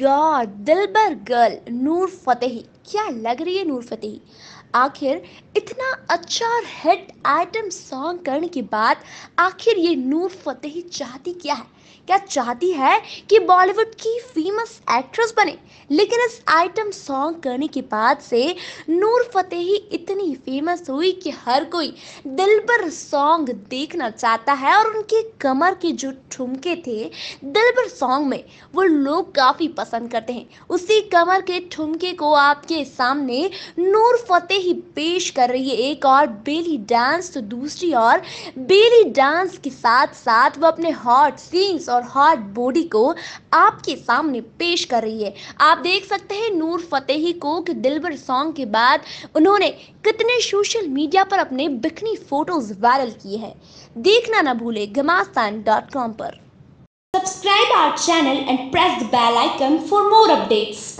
God Dilbar girl Noor Fatehi. क्या लग रही है नूर फतेही? आखिर इतना अच्छा और हिट आइटम सॉन्ग करने के बाद आखिर ये नूर फतेही चाहती क्या है? क्या चाहती है कि बॉलीवुड की फ़ेमस एक्ट्रेस बने? लेकिन इस आइटम सॉन्ग करने के बाद से नूर फतेही इतनी फ़ेमस हुई कि हर कोई दिलबर सॉन्ग देखना चाहता है और उनके कमर के जो ठुमके थे दिलबर सॉन्ग में वो लोग काफ़ी पसंद करते हैं। उसी कमर के ठुमके को आपके सामने नूर फतेही पेश कर रही है। एक और बेली डांस तो दूसरी और बेली डांस के साथ साथ वो अपने हॉट सीन्स और हार्ड बॉडी को आपके सामने पेश कर रही है। आप देख सकते हैं नूर फतेही को कि दिलबर सॉन्ग के बाद उन्होंने कितने सोशल मीडिया पर अपने बिकनी फ़ोटोज़ वायरल किए हैं। देखना ना भूले घमास्तान पर। Subscribe our channel and press the bell icon for more updates.